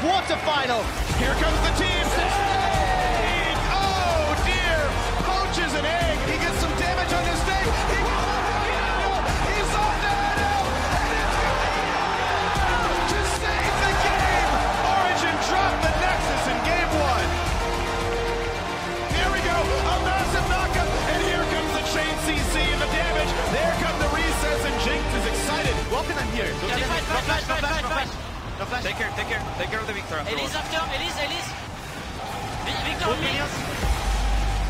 quarterfinal. Here comes the team. Oh dear! Poaches an egg. He gets some damage on his. He He's on to save the game. Origen dropped the Nexus in game one. Here we go, a massive knockup, and here comes the chain CC and the damage. There come the and Jinx is excited. Welcome here. No flash. Take care, take care, take care of the Viktor. Elise after, Elise, Elise. Vi- Viktor on me.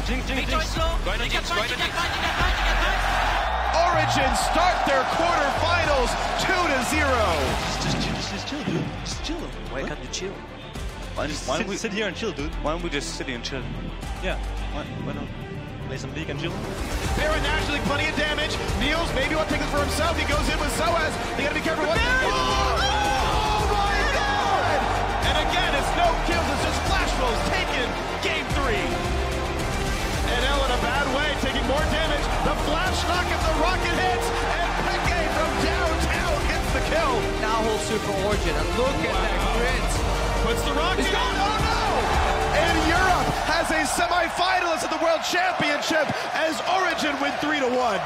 Jinx, Jinx, Viktor is slow. Go ahead, Jinx, go ahead, can fight, you can fight, you can fight. Origen start their quarterfinals 2 to 0. Just, just, chill, just, just chill, dude. Just chill. Why What? can't you chill? Why, Just why, sit, don't we, sit here and chill, dude. why don't we just sit here and chill? Yeah. Why, why not? Play some League and chill. Baron naturally plenty of damage. Niels maybe will take it for himself. He goes in with Soaz. They gotta be careful. What? Super Origen, and look at that grit. Puts the rocket. Oh no! And Europe has a semifinalist at the World Championship as Origen win three to one.